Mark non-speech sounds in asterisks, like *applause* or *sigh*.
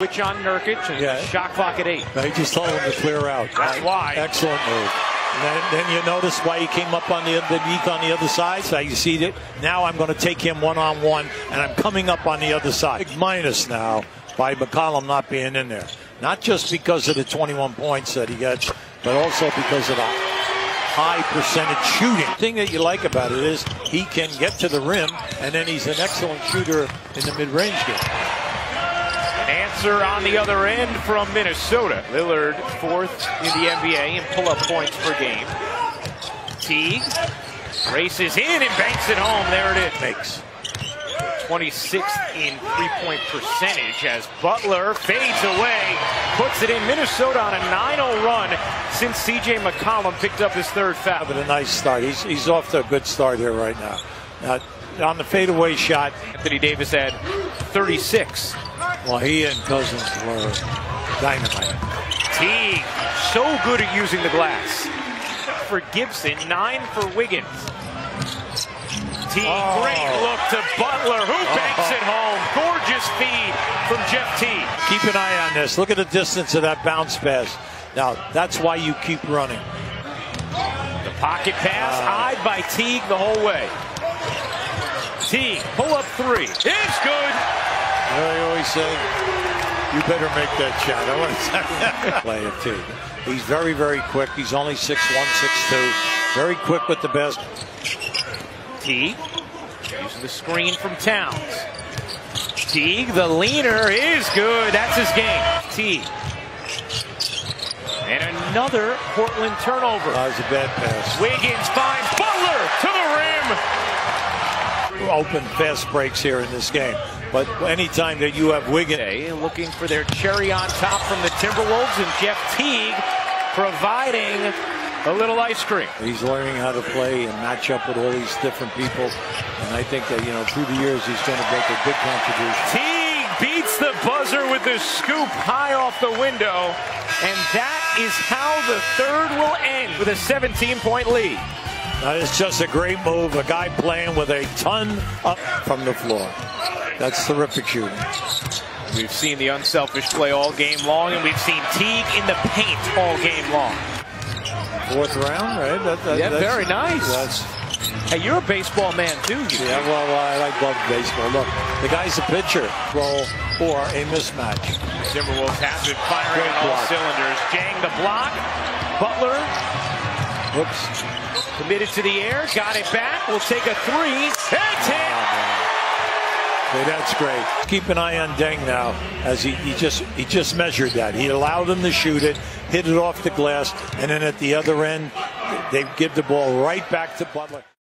Switch on Nurkic and Yeah. shot clock at eight. He just told him to clear out. That's why. Excellent move. Then, then you notice why he came up on the underneath on the other side. So you see it. Now I'm going to take him one on one, and I'm coming up on the other side. Big minus now by McCollum not being in there. Not just because of the 21 points that he gets, but also because of the high percentage shooting. The thing that you like about it is he can get to the rim, and then he's an excellent shooter in the mid-range game. An answer on the other end from Minnesota. Lillard fourth in the NBA in pull-up points per game. Teague races in and banks it home. There it is. Makes. 26th in three-point percentage as Butler fades away, puts it in Minnesota on a 9-0 run since C.J. McCollum picked up his third foul. But a nice start. He's, he's off to a good start here right now. Now, on the fadeaway shot, Anthony Davis had 36. Well, he and Cousins were dynamite. Teague, so good at using the glass. For Gibson, nine for Wiggins. Teague, Oh. great look to Butler, who banks oh. it home. Gorgeous feed from Jeff Teague. Keep an eye on this. Look at the distance of that bounce pass. Now, that's why you keep running. The pocket pass, uh. eyed by Teague the whole way. Teague, pull up three. It's good. You know, I always say, you better make that shot. I want to *laughs* play it too. He's very, very quick. He's only 6'1", 6'2". Very quick with the best. Teague using the screen from Towns. Teague, the leaner, is good. That's his game. Teague. And another Portland turnover. That was a bad pass. Wiggins finds Butler to the rim. Open fast breaks here in this game. But anytime that you have Wiggins, Today, looking for their cherry on top from the Timberwolves and Jeff Teague providing a little ice cream. He's learning how to play and match up with all these different people. And I think that, you know, through the years, he's going to make a big contribution. Teague beats the buzzer with the scoop high off the window. And that is how the third will end with a 17 point lead. That is just a great move. A guy playing with a ton up from the floor. That's terrific shooting. We've seen the unselfish play all game long, and we've seen Teague in the paint all game long. Fourth round, right? That, that, Yeah, that's- very nice. Hey, you're a baseball man too. You yeah, well, I like love baseball. Look, the guy's a pitcher, roll or a mismatch. Timberwolves have it firing Great on all block. cylinders. Dieng the block. Butler Whoops. committed to the air, got it back. Will take a three. It's hit. Oh, Okay, that's great. Keep an eye on Dieng now, as he, he just he just measured that. He allowed him to shoot it, hit it off the glass, and then at the other end, they give the ball right back to Butler.